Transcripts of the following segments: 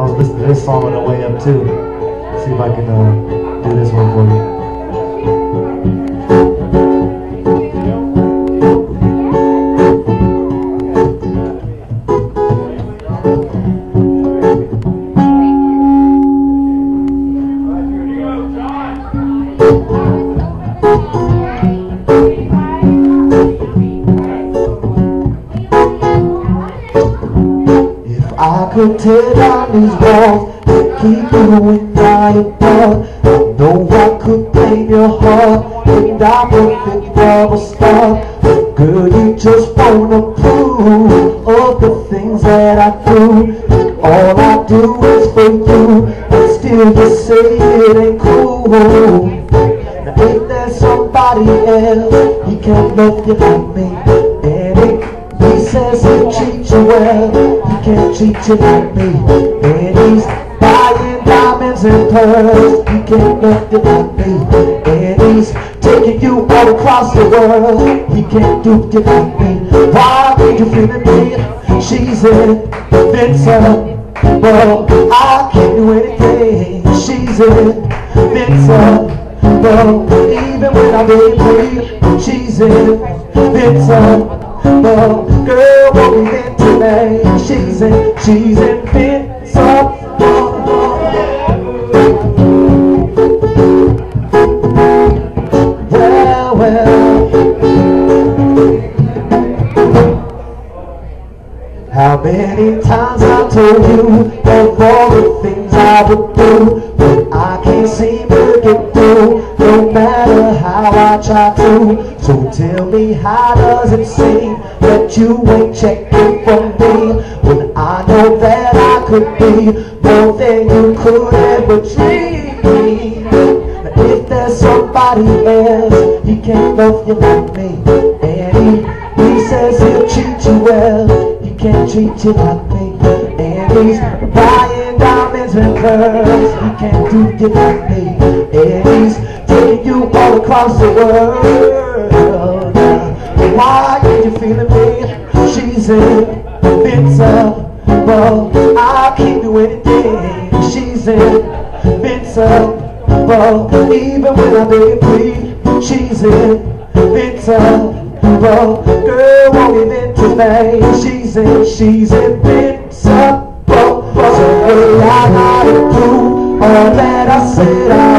I was listening to this song on the way up too. See if I can uh, do this one for you. I could tear down these walls and keep you in my apart. I know I could blame your heart and I would think start. But girl, you just wanna prove of the things that I do. All I do is for you, and still you say it ain't cool. Now if there's somebody else, he can't love you like me and he says he'll treat you well Can't treat you like me. And he's buying diamonds and pearls. He can't love you like me. And he's taking you all across the world. He can't do you like me. Why are you feeling me? She's invincible I can't do anything. She's invincible Even when I'm in She's invincible girl won't be She's in, she's in fit so Well, well How many times I told you Of all the things I would do But I can't seem to get through how I try to. So tell me how does it seem that you ain't checking for me? When I know that I could be more than you could ever dream. If there's somebody else, he can't love you like me. And he, he says he'll treat you well, he can't treat you like me. And he's buying diamonds and pearls, he can't do you like me. And taking you all across the world why are you feeling me? She's invincible. I'll keep you anything. She's invincible. Even when I beg please, she's invincible. Girl, won't give in to me. She's in, she's invincible. So what I gotta do all that I said I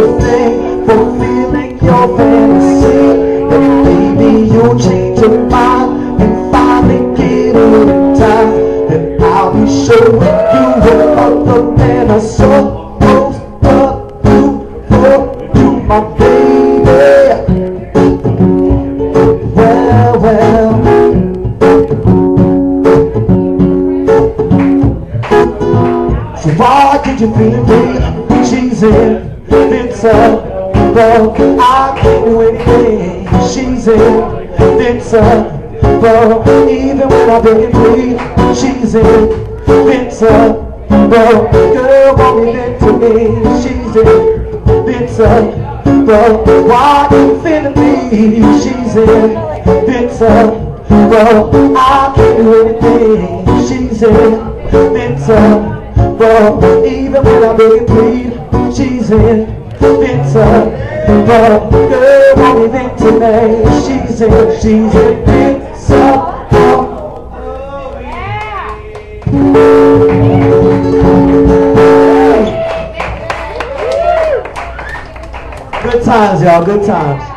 everything, fulfilling your fantasy. But baby, you'll change your mind and finally get in time. And I'll be showing you what other men are supposed to do for you, my baby. Well, well. So why did you feel me? She's invincible. I can't do anything. She's invincible. Even when I beg and plead, she's invincible. Girl, won't be meant to me. She's invincible. Why you feel me? She's invincible. I can't do anything. She's invincible. Even when I beg and plead, she's invincible. Girl, won't even to me. She's in, she's invincible. Good times, y'all. Good times.